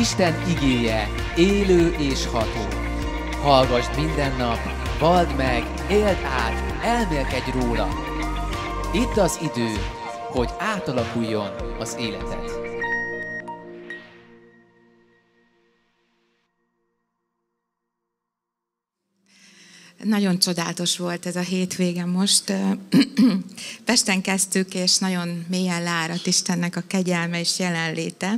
Isten igéje élő és ható. Hallgassd minden nap, vald meg, éld át, elmélkedj róla. Itt az idő, hogy átalakuljon az életed. Nagyon csodálatos volt ez a hétvége most. Pesten kezdtük, és nagyon mélyen lárat Istennek a kegyelme és jelenléte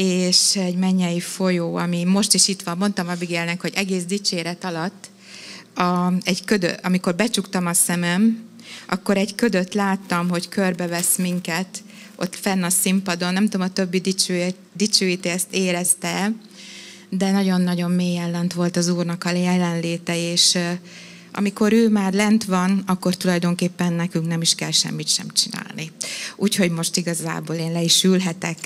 és egy mennyei folyó, ami most is itt van. Mondtam Abigailnek, hogy egész dicséret alatt a, egy ködö, amikor becsuktam a szemem, akkor egy ködöt láttam, hogy körbevesz minket, ott fenn a színpadon. Nem tudom, a többi dicsőíti ezt érezte, de nagyon-nagyon mélyen lent volt az Úrnak a jelenléte, és amikor ő már lent van, akkor tulajdonképpen nekünk nem is kell semmit sem csinálni. Úgyhogy most igazából én le is ülhetek,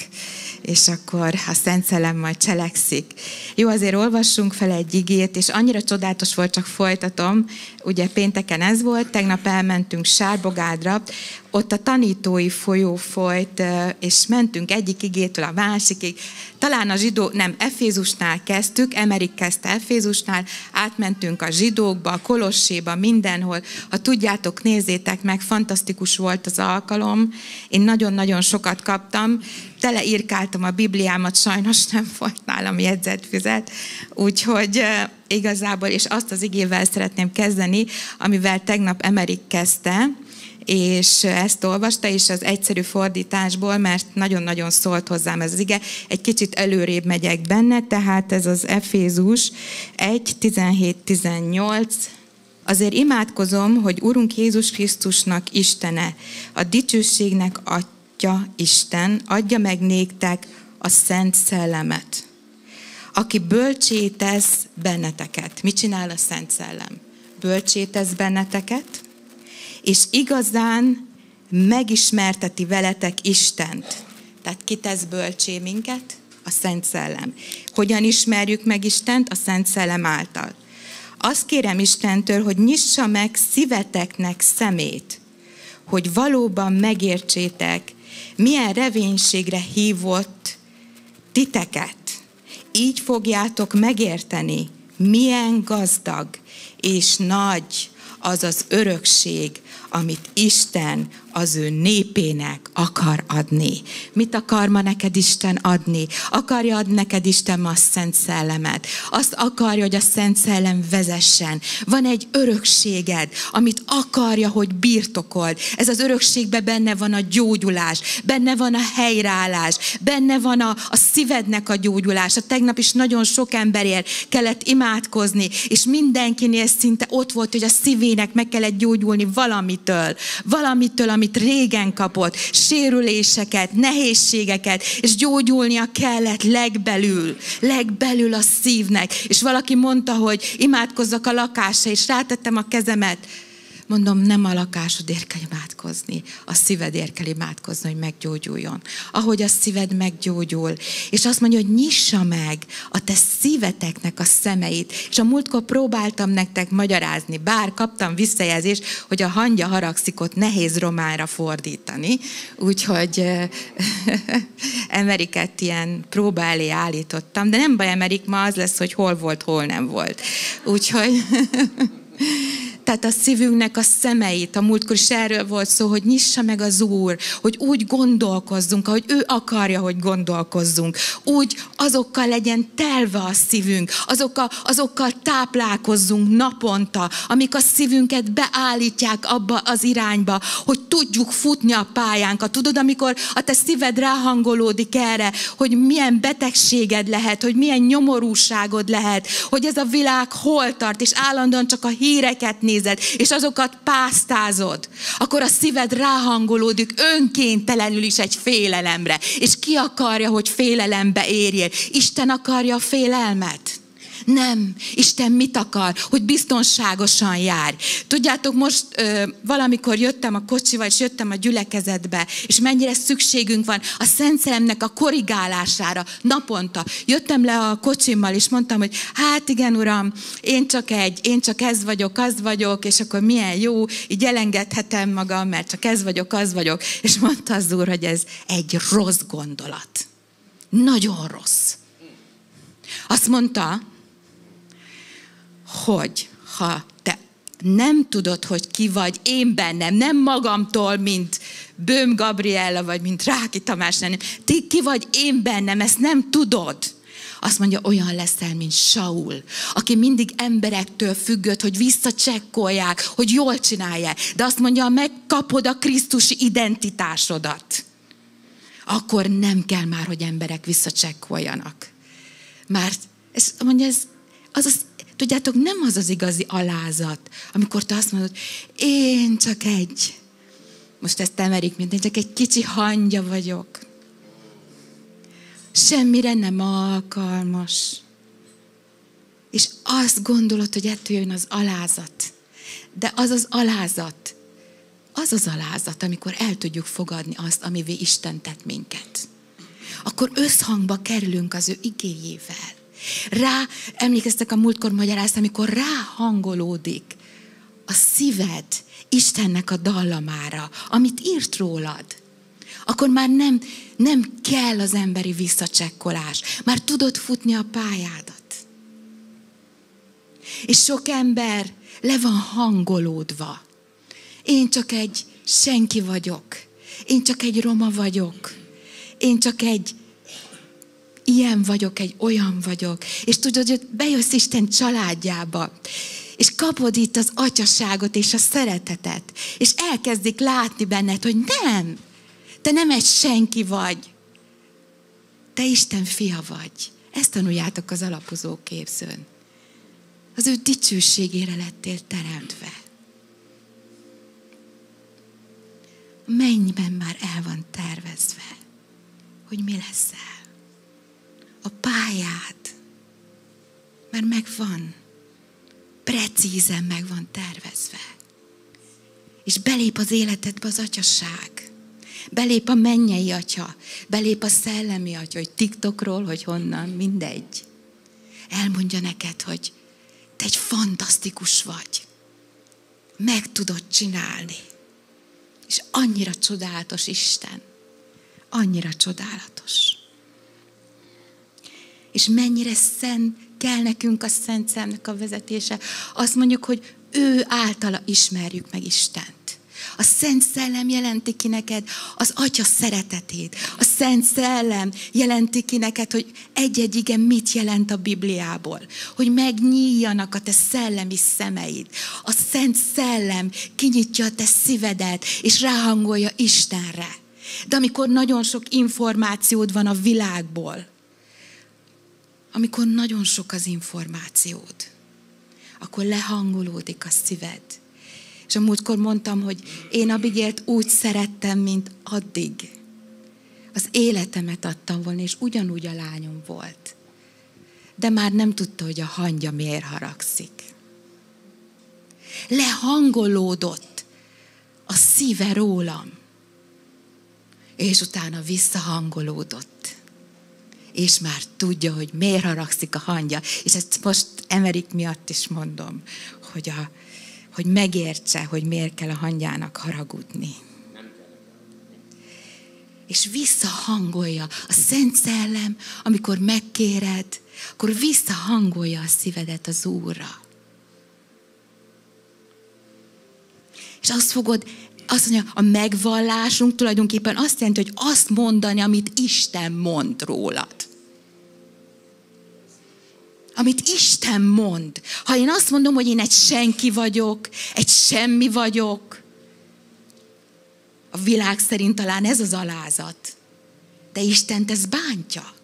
és akkor a Szent Szellem majd cselekszik. Jó, azért olvassunk fel egy igét, és annyira csodálatos volt, csak folytatom. Ugye pénteken ez volt, tegnap elmentünk Sárbogádra, ott a tanítói folyó folyt, és mentünk egyik igétől a másikig. Talán a zsidó, nem, Efézusnál kezdtük, Emerik kezdte Efézusnál, átmentünk a zsidókba, a Kolosséba, mindenhol. Ha tudjátok, nézzétek meg, fantasztikus volt az alkalom. Én nagyon-nagyon sokat kaptam, teleírkáltam a Bibliámat, sajnos nem volt nálam jegyzetfüzet, úgyhogy igazából, és azt az igével szeretném kezdeni, amivel tegnap Emerik kezdte, és ezt olvasta, és az egyszerű fordításból, mert nagyon-nagyon szólt hozzám ez az ige, egy kicsit előrébb megyek benne, tehát ez az Efézus 1, 17, 18, Azért imádkozom, hogy Urunk Jézus Krisztusnak Istene, a dicsőségnek Atya Isten, adja meg néktek a Szent Szellemet, aki bölcsétesz benneteket. Mit csinál a Szent Szellem? Bölcsétesz benneteket, és igazán megismerteti veletek Istent. Tehát ki tesz bölcsé minket? A Szent Szellem. Hogyan ismerjük meg Istent? A Szent Szellem által. Azt kérem Istentől, hogy nyissa meg szíveteknek szemét, hogy valóban megértsétek, milyen revénységre hívott titeket. Így fogjátok megérteni, milyen gazdag és nagy az az örökség, amit Isten az ő népének akar adni. Mit akar ma neked Isten adni? Akarja adni neked Isten ma a Szent Szellemet. Azt akarja, hogy a Szent Szellem vezessen. Van egy örökséged, amit akarja, hogy birtokold. Ez az örökségben benne van a gyógyulás, benne van a helyreállás, benne van a, a szívednek a gyógyulása. Tegnap is nagyon sok emberért kellett imádkozni, és mindenkinél szinte ott volt, hogy a szívének meg kellett gyógyulni valamitől. Valamitől, amit régen kapott, sérüléseket, nehézségeket, és gyógyulnia kellett legbelül, legbelül a szívnek. És valaki mondta, hogy imádkozzak a lakásra, és rátettem a kezemet, Mondom, nem a lakásodért kell imádkozni, a szívedért kell imádkozni, hogy meggyógyuljon. Ahogy a szíved meggyógyul. És azt mondja, hogy nyissa meg a te szíveteknek a szemeit. És a múltkor próbáltam nektek magyarázni, bár kaptam visszajelzést, hogy a hangya haragszik ott nehéz románra fordítani. Úgyhogy Emeriket ilyen próba elé állítottam. De nem baj, Emerik, ma az lesz, hogy hol volt, hol nem volt. Úgyhogy... Tehát a szívünknek a szemeit, a múltkor is erről volt szó, hogy nyissa meg az Úr, hogy úgy gondolkozzunk, ahogy ő akarja, hogy gondolkozzunk. Úgy azokkal legyen telve a szívünk, azokkal, azokkal táplálkozzunk naponta, amik a szívünket beállítják abba az irányba, hogy tudjuk futni a pályánkat. Tudod, amikor a te szíved ráhangolódik erre, hogy milyen betegséged lehet, hogy milyen nyomorúságod lehet, hogy ez a világ hol tart, és állandóan csak a híreket nézed, és azokat pásztázod, akkor a szíved ráhangolódik önkéntelenül is egy félelemre. És ki akarja, hogy félelembe érjél? Isten akarja a félelmet. Nem. Isten mit akar? Hogy biztonságosan jár. Tudjátok, most ö, valamikor jöttem a kocsival, és jöttem a gyülekezetbe, és mennyire szükségünk van a Szent Szellemnek a korrigálására naponta. Jöttem le a kocsimmal, és mondtam, hogy hát igen, uram, én csak egy, én csak ez vagyok, az vagyok, és akkor milyen jó, így elengedhetem magam, mert csak ez vagyok, az vagyok. És mondta az úr, hogy ez egy rossz gondolat. Nagyon rossz Azt mondta, hogy ha te nem tudod, hogy ki vagy én bennem, nem magamtól, mint Böhm Gabriella, vagy mint Ráki Tamás, nem. Ti ki vagy én bennem, ezt nem tudod. Azt mondja, olyan leszel, mint Saul, aki mindig emberektől függött, hogy visszacsekkolják, hogy jól csinálja. De azt mondja, megkapod a Krisztusi identitásodat, akkor nem kell már, hogy emberek visszacsekkoljanak. Mert ez, mondja, ez, az, az, tudjátok, nem az az igazi alázat, amikor te azt mondod, én csak egy, most ezt emerik, mint én csak egy kicsi hangya vagyok. Semmire nem alkalmas. És azt gondolod, hogy ettől jön az alázat. De az az alázat, az az alázat, amikor el tudjuk fogadni azt, amivé Isten tett minket. Akkor összhangba kerülünk az ő igéjével. Rá, emlékeztek a múltkor magyarázt, amikor ráhangolódik a szíved Istennek a dallamára, amit írt rólad, akkor már nem, nem kell az emberi visszacsekkolás. Már tudod futni a pályádat. És sok ember le van hangolódva. Én csak egy senki vagyok. Én csak egy roma vagyok. Én csak egy ilyen vagyok, egy olyan vagyok. És tudod, hogy bejössz Isten családjába, és kapod itt az atyaságot és a szeretetet, és elkezdik látni benned, hogy nem, te nem egy senki vagy, te Isten fia vagy. Ezt tanuljátok az alapozó képzőn. Az ő dicsőségére lettél teremtve. Mennyben már el van tervezve, hogy mi leszel. A pályád már megvan precízen meg van tervezve. És belép az életedbe az atyasság. Belép a mennyei atya, belép a szellemi atya, hogy TikTokról, hogy honnan, mindegy. Elmondja neked, hogy te egy fantasztikus vagy. Meg tudod csinálni. És annyira csodálatos Isten. Annyira csodálatos. És mennyire szent kell nekünk a Szent Szemnek a vezetése. Azt mondjuk, hogy ő általa ismerjük meg Istent. A Szent Szellem jelenti ki neked az Atya szeretetét. A Szent Szellem jelenti ki neked, hogy egy-egy igen mit jelent a Bibliából. Hogy megnyíljanak a te szellemi szemeid. A Szent Szellem kinyitja a te szívedet, és ráhangolja Istenre. De amikor nagyon sok információd van a világból, amikor nagyon sok az információd, akkor lehangolódik a szíved. És a múltkor mondtam, hogy én Abigélt úgy szerettem, mint addig. Az életemet adtam volna, és ugyanúgy a lányom volt. De már nem tudta, hogy a hangja miért haragszik. Lehangolódott a szíve rólam, és utána visszahangolódott és már tudja, hogy miért haragszik a hangja. És ezt most Emerik miatt is mondom, hogy, a, hogy megértse, hogy miért kell a hangyának haragudni. És visszahangolja a Szent Szellem, amikor megkéred, akkor visszahangolja a szívedet az Úrra. És azt fogod, azt mondja, a megvallásunk tulajdonképpen azt jelenti, hogy azt mondani, amit Isten mond rólad amit Isten mond. Ha én azt mondom, hogy én egy senki vagyok, egy semmi vagyok, a világ szerint talán ez az alázat. De Isten ez bántja.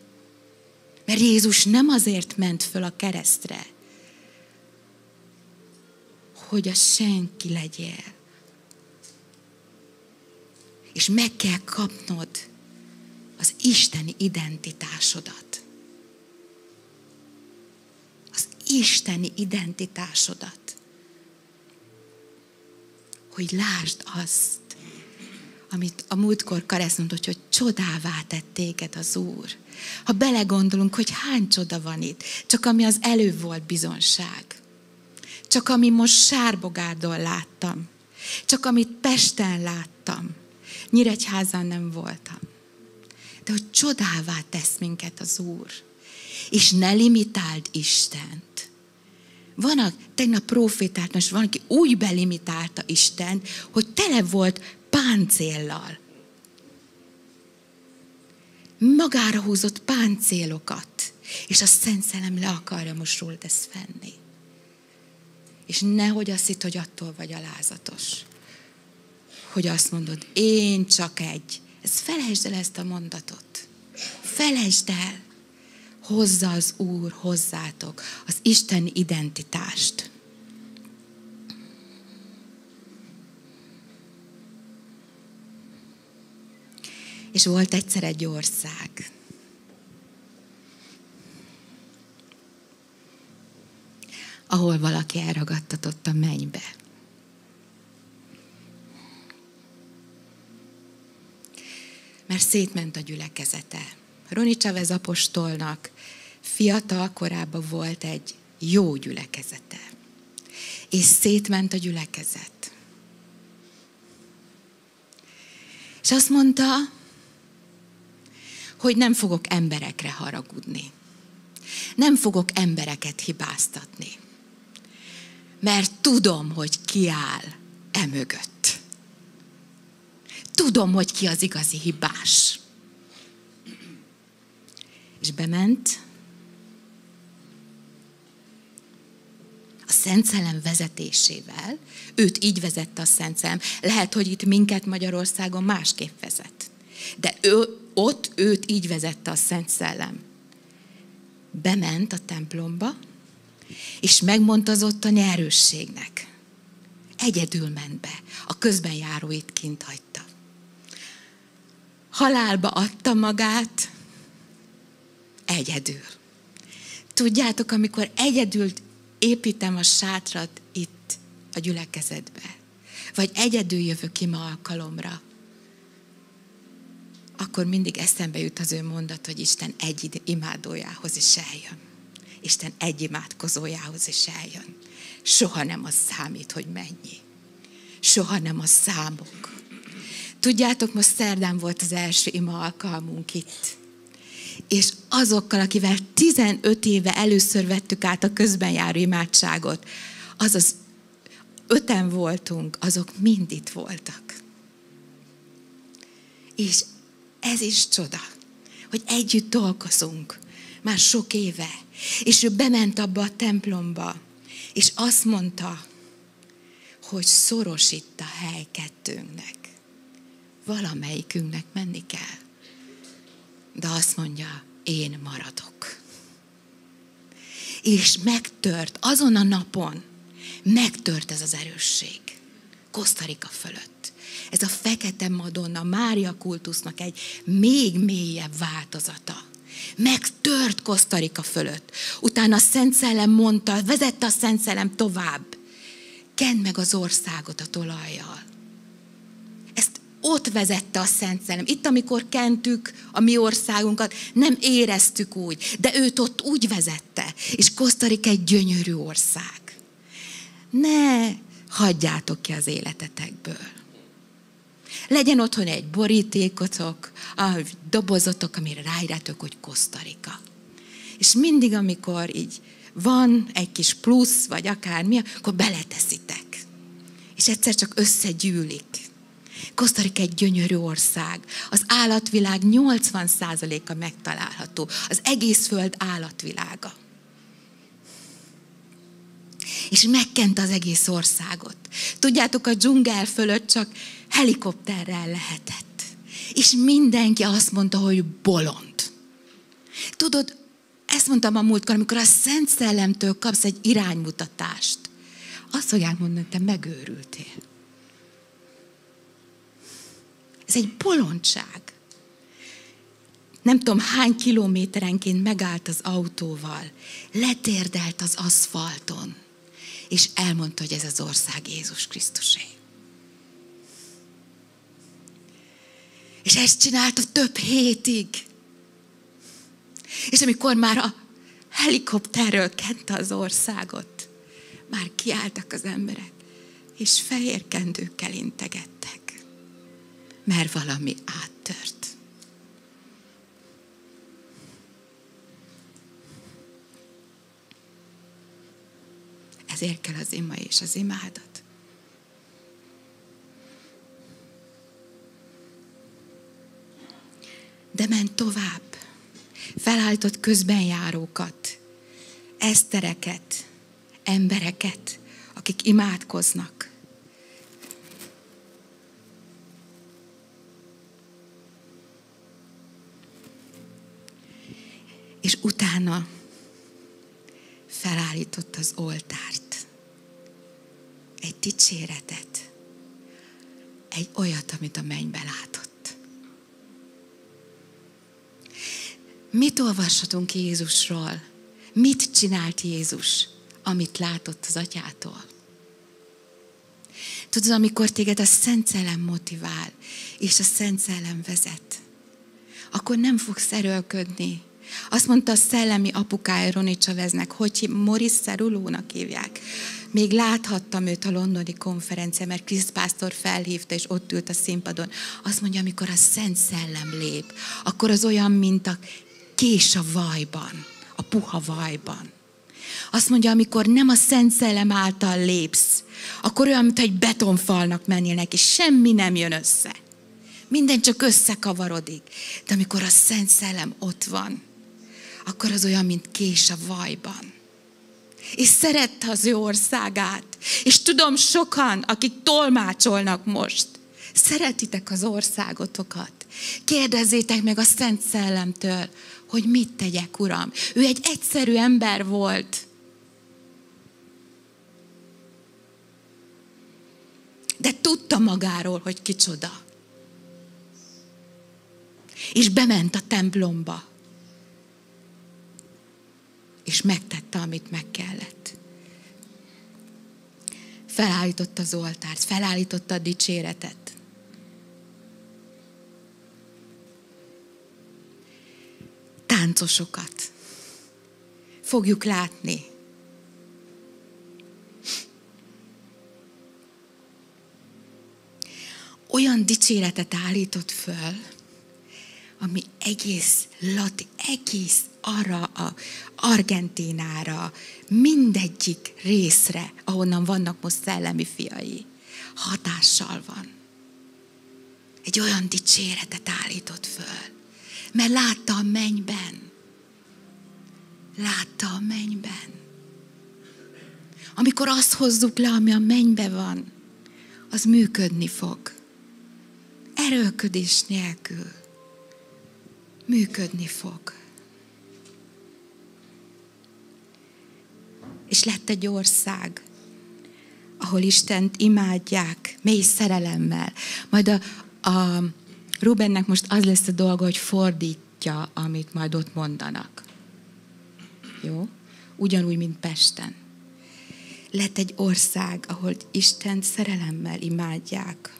Mert Jézus nem azért ment föl a keresztre, hogy a senki legyél. És meg kell kapnod az isteni identitásodat. Isteni identitásodat. Hogy lásd azt, amit a múltkor Karesz mondott, hogy csodává tett téged az Úr. Ha belegondolunk, hogy hány csoda van itt, csak ami az előbb volt bizonság. Csak ami most Sárbogárdon láttam. Csak amit Pesten láttam. Nyíregyházan nem voltam. De hogy csodává tesz minket az Úr És ne limitáld Istent. Van, a, tegnap profétált, most van, aki úgy belimitálta Isten, hogy tele volt páncéllal. Magára húzott páncélokat, és a Szent Szellem le akarja most rólad ezt fenni. És nehogy azt hitt, hogy attól vagy alázatos. Hogy azt mondod, én csak egy. Ez felejtsd el ezt a mondatot. Felejtsd el. Hozza az Úr hozzátok az Isten identitást. És volt egyszer egy ország. ahol valaki elragadtatott a mennybe. Mert szétment a gyülekezete. Roni Chavez apostolnak fiatal korában volt egy jó gyülekezete. És szétment a gyülekezet. És azt mondta, hogy nem fogok emberekre haragudni. Nem fogok embereket hibáztatni. Mert tudom, hogy ki áll e mögött. Tudom, hogy ki az igazi hibás. És bement, a Szent Szellem vezetésével, őt így vezette a Szent Szellem. Lehet, hogy itt minket Magyarországon másképp vezet. De ő, ott őt így vezette a Szent Szellem. Bement a templomba, és megmondazott a nyerősségnek. Egyedül ment be, a közben járóit kint hagyta. Halálba adta magát, egyedül. Tudjátok, amikor egyedül építem a sátrat itt a gyülekezetbe, vagy egyedül jövök ima alkalomra, akkor mindig eszembe jut az ő mondat, hogy Isten egy imádójához is eljön. Isten egy imádkozójához is eljön. Soha nem az számít, hogy mennyi. Soha nem a számok. Tudjátok, most szerdán volt az első ima alkalmunk itt. És azokkal, akivel 15 éve először vettük át a közben járó imádságot, azaz öten voltunk, azok mind itt voltak. És ez is csoda, hogy együtt dolgozunk már sok éve. És ő bement abba a templomba, és azt mondta, hogy szoros itt a hely kettőnknek. Valamelyikünknek menni kell. De azt mondja, én maradok. És megtört, azon a napon megtört ez az erősség. Kosztarika fölött. Ez a fekete madonna, Mária kultusznak egy még mélyebb változata megtört Kosztarika fölött. Utána a Szent Szellem mondta, vezette a Szent Szellem tovább. Kend meg az országot a tolajjal. Ott vezette a Szent Szellem. Itt, amikor kentük a mi országunkat, nem éreztük úgy, de őt ott úgy vezette. És Kosztarika egy gyönyörű ország. Ne hagyjátok ki az életetekből. Legyen otthon egy borítékotok, a dobozotok, amire ráírjátok, hogy Kosztarika. És mindig, amikor így van egy kis plusz, vagy akármi, akkor beleteszitek. És egyszer csak összegyűlik. Kosztarika egy gyönyörű ország. Az állatvilág 80%-a megtalálható. Az egész föld állatvilága. És megkent az egész országot. Tudjátok, a dzsungel fölött csak helikopterrel lehetett. És mindenki azt mondta, hogy bolond. Tudod, ezt mondtam a múltkor, amikor a Szent Szellemtől kapsz egy iránymutatást, azt fogják mondani, hogy te megőrültél. Ez egy bolondság. Nem tudom, hány kilométerenként megállt az autóval, letérdelt az aszfalton, és elmondta, hogy ez az ország Jézus Krisztusé. És ezt csinálta több hétig. És amikor már a helikopterről kente az országot, már kiálltak az emberek, és fehér kendőkkel integettek, mert valami áttört. Ezért kell az ima és az imádat. De ment tovább. Felállított közbenjárókat, esztereket, embereket, akik imádkoznak. Utána felállított az oltárt. Egy dicséretet. Egy olyat, amit a mennybe látott. Mit olvashatunk Jézusról? Mit csinált Jézus, amit látott az atyától? Tudod, amikor téged a Szent Szellem motivál, és a Szent Szellem vezet, akkor nem fogsz erőlködni, azt mondta a szellemi apukája Roni Csaveznek, hogy Morris Szerulónak hívják. Még láthattam őt a londoni konferencián, mert Krisz Pásztor felhívta, és ott ült a színpadon. Azt mondja, amikor a Szent Szellem lép, akkor az olyan, mint a kés a vajban, a puha vajban. Azt mondja, amikor nem a Szent Szellem által lépsz, akkor olyan, mintha egy betonfalnak mennél és semmi nem jön össze. Minden csak összekavarodik. De amikor a Szent Szellem ott van, akkor az olyan, mint kés a vajban. És szerette az ő országát. És tudom sokan, akik tolmácsolnak most, szeretitek az országotokat. Kérdezzétek meg a Szent Szellemtől, hogy mit tegyek, Uram. Ő egy egyszerű ember volt. De tudta magáról, hogy kicsoda. És bement a templomba és megtette, amit meg kellett. Felállította az oltárt, felállította a dicséretet. Táncosokat fogjuk látni. Olyan dicséretet állított föl, ami egész lati, egész arra a Argentinára, mindegyik részre, ahonnan vannak most szellemi fiai, hatással van. Egy olyan dicséretet állított föl, mert látta a mennyben. Látta a mennyben. Amikor azt hozzuk le, ami a mennybe van, az működni fog. Erőködés nélkül működni fog. És lett egy ország, ahol Istent imádják mély szerelemmel. Majd a, a Rubennek most az lesz a dolga, hogy fordítja, amit majd ott mondanak. Jó? Ugyanúgy, mint Pesten. Lett egy ország, ahol Isten szerelemmel imádják.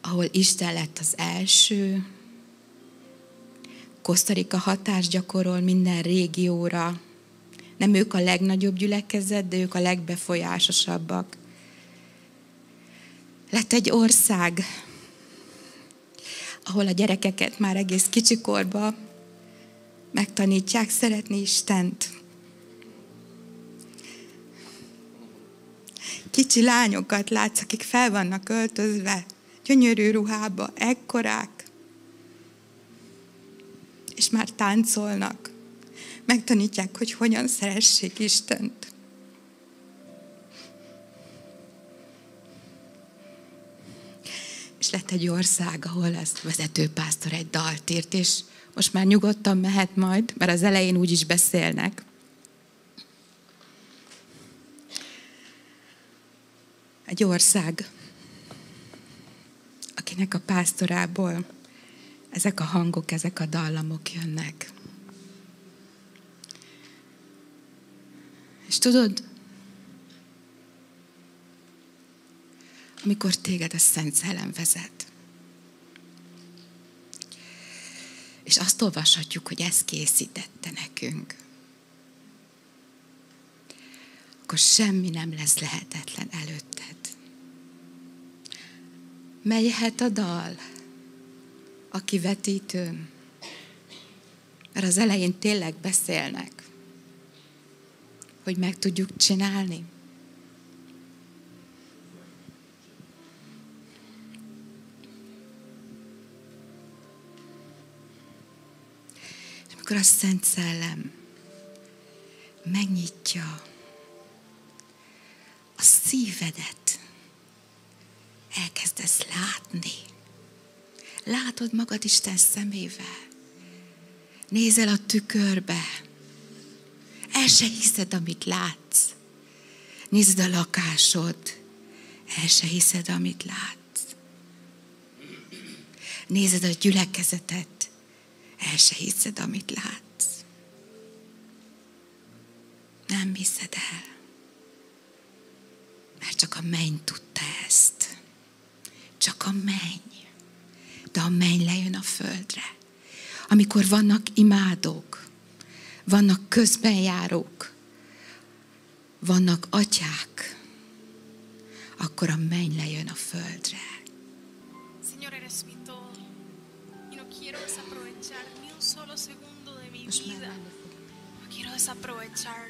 Ahol Isten lett az első, Kosztarika hatás gyakorol minden régióra. Nem ők a legnagyobb gyülekezet, de ők a legbefolyásosabbak. Lett egy ország, ahol a gyerekeket már egész kicsikorba megtanítják szeretni Istent. Kicsi lányokat látsz, akik fel vannak öltözve, gyönyörű ruhába, ekkorák, és már táncolnak. Megtanítják, hogy hogyan szeressék Istent. És lett egy ország, ahol ezt vezetőpásztor egy dalt írt, és most már nyugodtan mehet majd, mert az elején úgy is beszélnek. Egy ország, akinek a pásztorából ezek a hangok, ezek a dallamok jönnek. És tudod, amikor téged a Szent Szellem vezet, és azt olvashatjuk, hogy ezt készítette nekünk, akkor semmi nem lesz lehetetlen előtted. Melyhet a dal, a kivetítőn. Mert az elején tényleg beszélnek, hogy meg tudjuk csinálni. És amikor a Szent Szellem megnyitja a szívedet, elkezdesz látni. Látod magad Isten szemével. Nézel a tükörbe. El se hiszed, amit látsz. Nézd a lakásod. El se hiszed, amit látsz. Nézed a gyülekezetet. El se hiszed, amit látsz. Nem hiszed el. Mert csak a menny tudta ezt. Csak a menny. De a menny lejön a földre. Amikor vannak imádók, vannak közbenjárók, vannak atyák, akkor a menny lejön a földre. Señor, eres mi todo. Y no quiero desaprovechar ni un solo segundo de mi Most már vida. menni fog. No quiero desaprovechar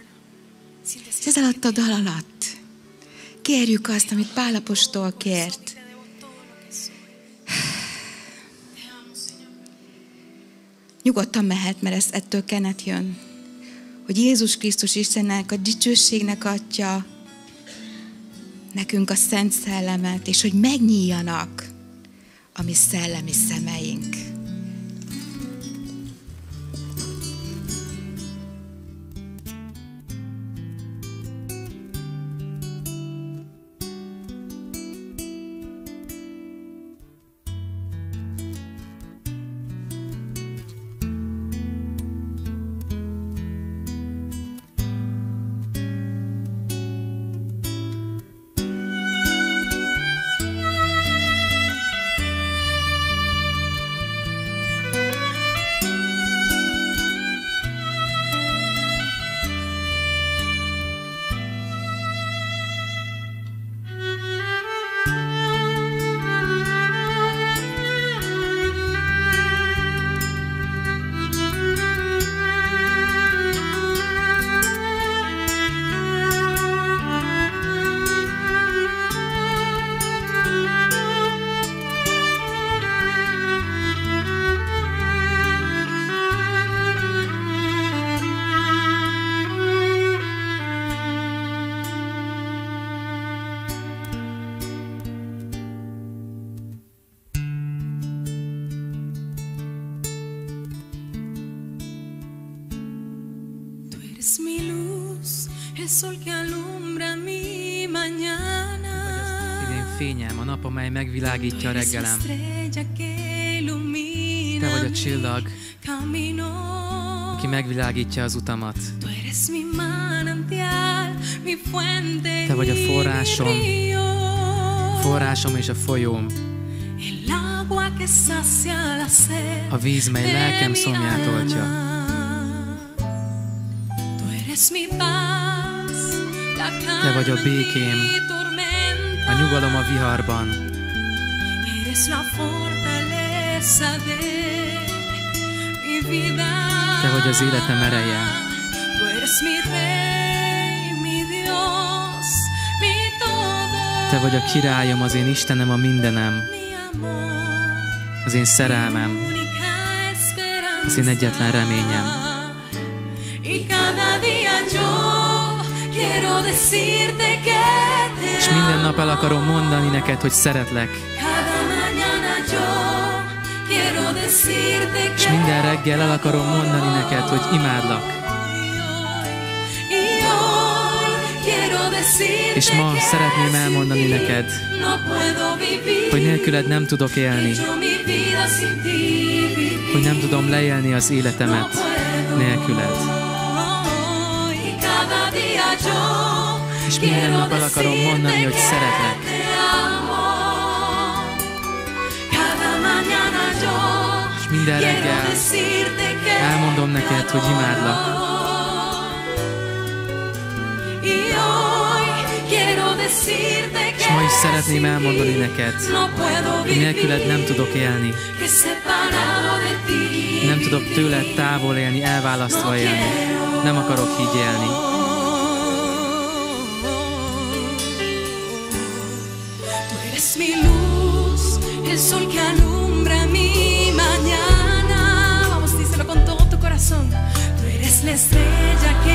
sin És decir ez alatt a dal alatt kérjük azt, amit Pálapostól kért. Nyugodtan mehet, mert ez ettől kenet jön. Hogy Jézus Krisztus Istennek, a dicsőségnek adja nekünk a Szent Szellemet, és hogy megnyíljanak a mi szellemi szemeink. Megvilágítja a reggelem. Te vagy a csillag, aki megvilágítja az utamat. Te vagy a forrásom. Forrásom és a folyóm, a víz, mely lelkem szomját oltja. Te vagy a békém, a nyugalom a viharban. Eres la fortaleza de mi vida. Te vagy az életem ereje. Tú eres mi rey, mi Dios, mi todo. Te vagy a királyom, az én Istenem, a mindenem, az én szerelmem, az én egyetlen reményem. És minden nap el akarom mondani neked, hogy szeretlek. És minden reggel el akarom mondani neked, hogy imádlak. És ma szeretném elmondani neked, hogy nélküled nem tudok élni, hogy nem tudom leélni az életemet nélküled. És minden nap el akarom mondani, hogy szeretlek. minden reggel elmondom neked, hogy imádlak. És ma is szeretném elmondani neked, hogy nélküled nem tudok élni. Nem tudok tőled távol élni, elválasztva élni. Nem akarok így élni. mi luz, el sol que anuncia. Corazón. Tú eres la estrella que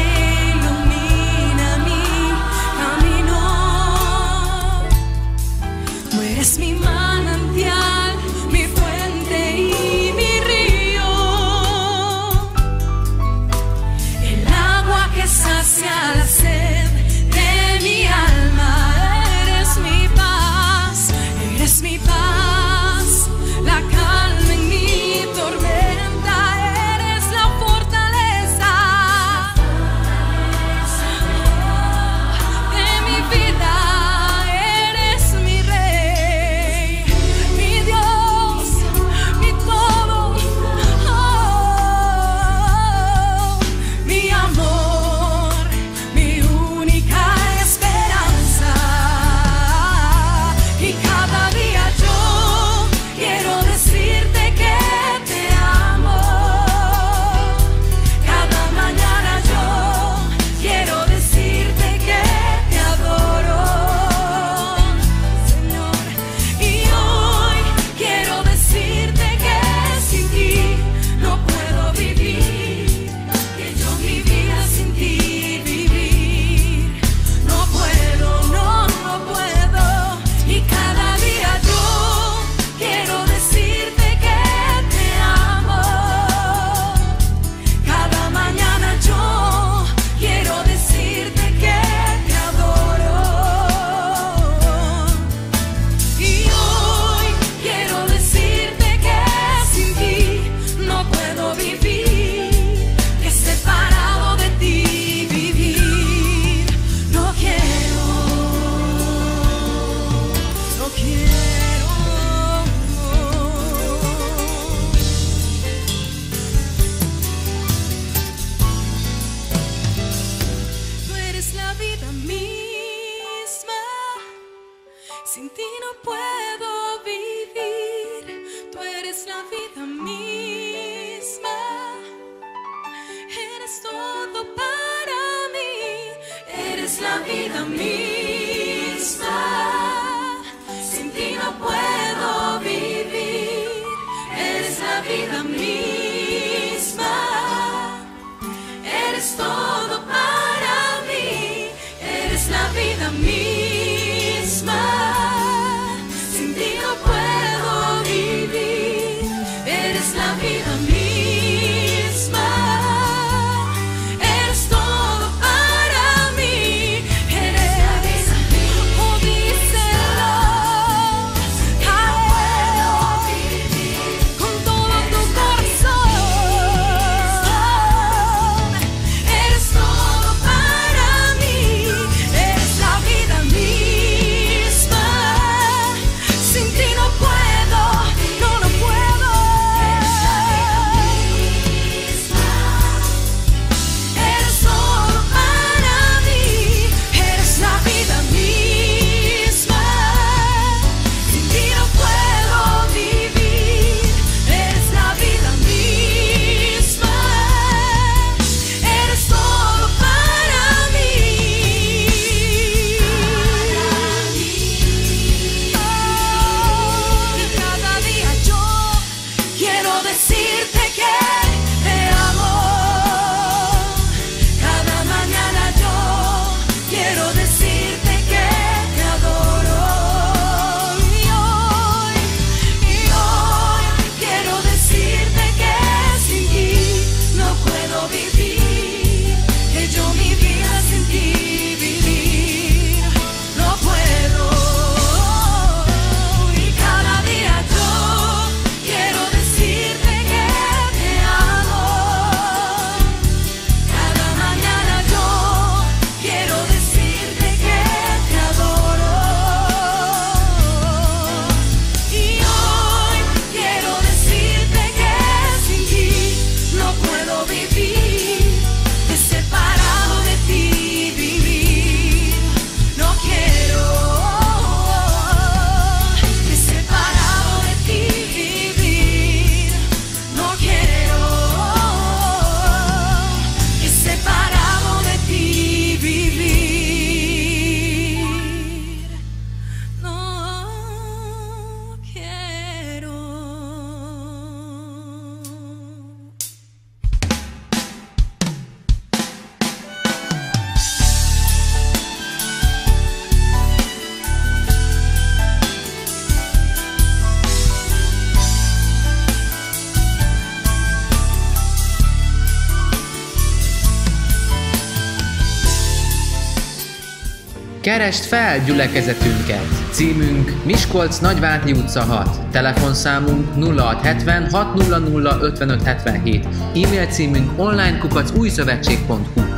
Keresd fel gyülekezetünket! Címünk Miskolc Nagyvárdi utca 6. Telefonszámunk 0670 600 5577. E-mail címünk onlinekukac újszövetség.hu